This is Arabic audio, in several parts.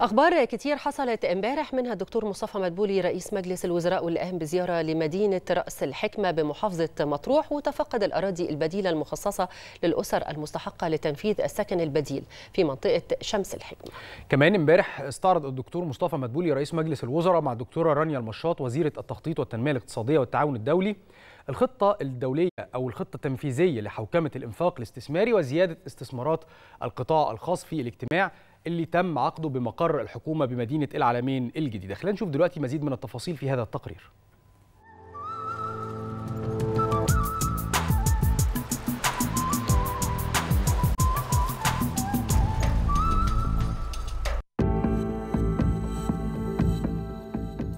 أخبار كتير حصلت امبارح منها الدكتور مصطفى مدبولي رئيس مجلس الوزراء واللي قام بزيارة لمدينة رأس الحكمة بمحافظة مطروح وتفقد الأراضي البديلة المخصصة للأسر المستحقة لتنفيذ السكن البديل في منطقة شمس الحكمة. كمان امبارح استعرض الدكتور مصطفى مدبولي رئيس مجلس الوزراء مع الدكتورة رانيا المشاط وزيرة التخطيط والتنمية الاقتصادية والتعاون الدولي. الخطة الدولية أو الخطة التنفيذية لحوكمة الإنفاق الاستثماري وزيادة استثمارات القطاع الخاص في الاجتماع. اللي تم عقده بمقر الحكومة بمدينة العالمين الجديدة. خلينا نشوف دلوقتي مزيد من التفاصيل في هذا التقرير.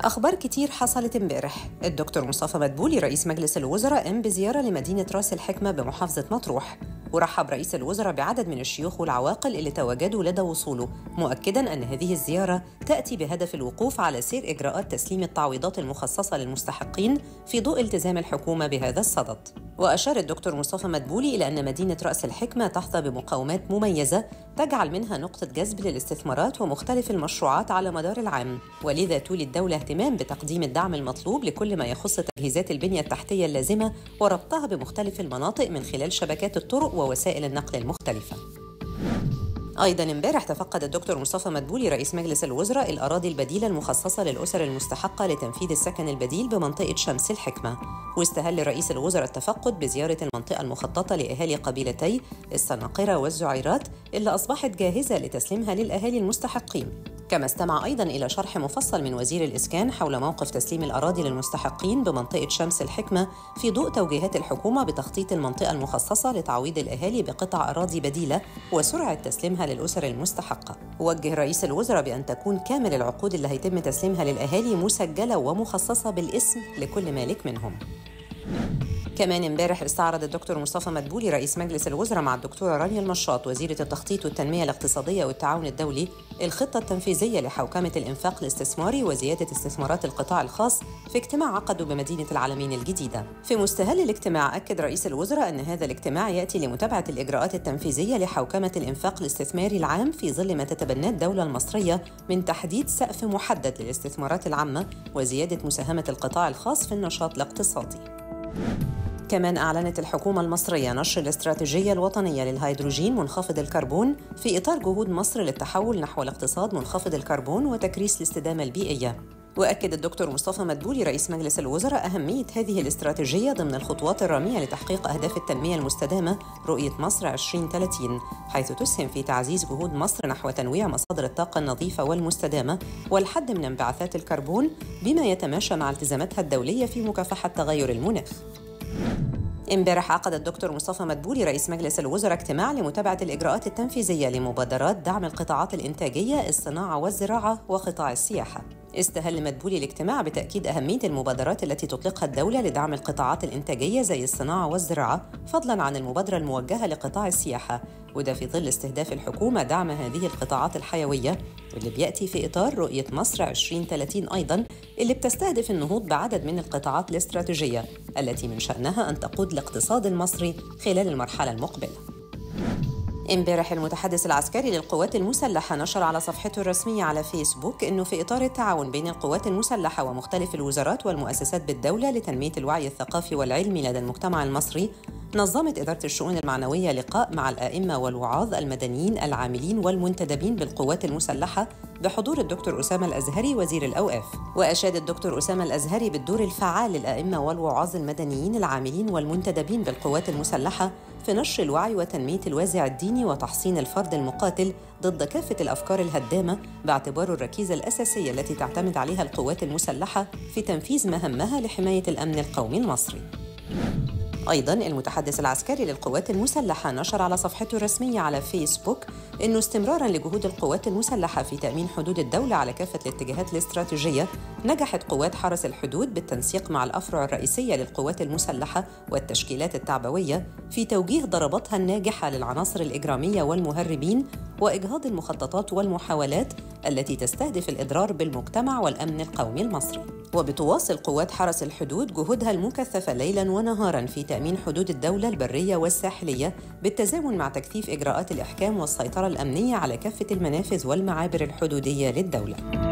أخبار كتير حصلت امبارح. الدكتور مصطفى مدبولي رئيس مجلس الوزراء قام بزيارة لمدينة راس الحكمة بمحافظة مطروح. ورحب رئيس الوزراء بعدد من الشيوخ والعواقل اللي تواجدوا لدى وصوله مؤكدا أن هذه الزيارة تأتي بهدف الوقوف على سير إجراءات تسليم التعويضات المخصصة للمستحقين في ضوء التزام الحكومة بهذا الصدد. وأشار الدكتور مصطفى مدبولي إلى أن مدينة رأس الحكمة تحظى بمقاومات مميزة تجعل منها نقطة جذب للاستثمارات ومختلف المشروعات على مدار العام. ولذا تولي الدولة اهتمام بتقديم الدعم المطلوب لكل ما يخص تجهيزات البنية التحتية اللازمة وربطها بمختلف المناطق من خلال شبكات الطرق ووسائل النقل المختلفة. أيضا امبارح تفقد الدكتور مصطفى مدبولي رئيس مجلس الوزراء الأراضي البديلة المخصصة للأسر المستحقة لتنفيذ السكن البديل بمنطقة شمس الحكمة. واستهل رئيس الوزراء التفقد بزيارة المنطقة المخططة لأهالي قبيلتي السناقرة والزعيرات اللي أصبحت جاهزة لتسليمها للأهالي المستحقين. كما استمع أيضا إلى شرح مفصل من وزير الإسكان حول موقف تسليم الأراضي للمستحقين بمنطقة شمس الحكمة في ضوء توجيهات الحكومة بتخطيط المنطقة المخصصة لتعويض الأهالي بقطع أراضي بديلة وسرعة تسليمها للأسر المستحقة. وجه رئيس الوزراء بأن تكون كامل العقود اللي هيتم تسليمها للأهالي مسجلة ومخصصة بالاسم لكل مالك منهم. كمان امبارح استعرض الدكتور مصطفى مدبولي رئيس مجلس الوزراء مع الدكتورة رانيا المشاط وزيرة التخطيط والتنمية الاقتصادية والتعاون الدولي الخطة التنفيذية لحوكمة الإنفاق الاستثماري وزيادة استثمارات القطاع الخاص في اجتماع عقده بمدينة العالمين الجديدة. في مستهل الاجتماع أكد رئيس الوزراء أن هذا الاجتماع يأتي لمتابعة الإجراءات التنفيذية لحوكمة الإنفاق الاستثماري العام في ظل ما تتبناه الدولة المصرية من تحديد سقف محدد للاستثمارات العامة وزيادة مساهمة القطاع الخاص في النشاط الاقتصادي. كمان أعلنت الحكومة المصرية نشر الاستراتيجية الوطنية للهيدروجين منخفض الكربون في إطار جهود مصر للتحول نحو الاقتصاد منخفض الكربون وتكريس الاستدامة البيئية. وأكد الدكتور مصطفى مدبولي رئيس مجلس الوزراء أهمية هذه الاستراتيجية ضمن الخطوات الرامية لتحقيق أهداف التنمية المستدامة رؤية مصر 2030 حيث تسهم في تعزيز جهود مصر نحو تنويع مصادر الطاقة النظيفة والمستدامة والحد من انبعاثات الكربون بما يتماشى مع التزاماتها الدولية في مكافحة تغير المناخ امبارح عقد الدكتور مصطفى مدبولي رئيس مجلس الوزراء اجتماع لمتابعة الإجراءات التنفيذية لمبادرات دعم القطاعات الإنتاجية، الصناعة والزراعة وقطاع السياحة. استهل مدبولي الاجتماع بتأكيد أهمية المبادرات التي تطلقها الدولة لدعم القطاعات الإنتاجية زي الصناعة والزراعة، فضلاً عن المبادرة الموجهة لقطاع السياحة، وده في ظل استهداف الحكومة دعم هذه القطاعات الحيوية واللي بيأتي في إطار رؤية مصر 2030 أيضاً اللي بتستهدف النهوض بعدد من القطاعات الاستراتيجية التي من شأنها أن تقود الاقتصاد المصري خلال المرحلة المقبلة. امبارح المتحدث العسكري للقوات المسلحة نشر على صفحته الرسمية على فيسبوك أنه في إطار التعاون بين القوات المسلحة ومختلف الوزارات والمؤسسات بالدولة لتنمية الوعي الثقافي والعلمي لدى المجتمع المصري نظمت إدارة الشؤون المعنوية لقاء مع الآئمة والوعاظ المدنيين العاملين والمنتدبين بالقوات المسلحة بحضور الدكتور أسامة الأزهري وزير الأوقاف وأشاد الدكتور أسامة الأزهري بالدور الفعال للآئمة والوعاظ المدنيين العاملين والمنتدبين بالقوات المسلحة في نشر الوعي وتنمية الوازع الديني وتحصين الفرد المقاتل ضد كافة الأفكار الهدامة باعتباره الركيزة الأساسية التي تعتمد عليها القوات المسلحة في تنفيذ مهمها لحماية الأمن القومي المصري. أيضا المتحدث العسكري للقوات المسلحة نشر على صفحته الرسمية على فيسبوك أنه استمرارا لجهود القوات المسلحة في تأمين حدود الدولة على كافة الاتجاهات الاستراتيجية نجحت قوات حرس الحدود بالتنسيق مع الأفرع الرئيسية للقوات المسلحة والتشكيلات التعبوية في توجيه ضرباتها الناجحة للعناصر الإجرامية والمهربين وإجهاض المخططات والمحاولات التي تستهدف الإضرار بالمجتمع والأمن القومي المصري. وبتواصل قوات حرس الحدود جهودها المكثفة ليلا ونهارا في تأمين حدود الدولة البرية والساحلية بالتزامن مع تكثيف إجراءات الإحكام والسيطرة الأمنية على كافة المنافذ والمعابر الحدودية للدولة.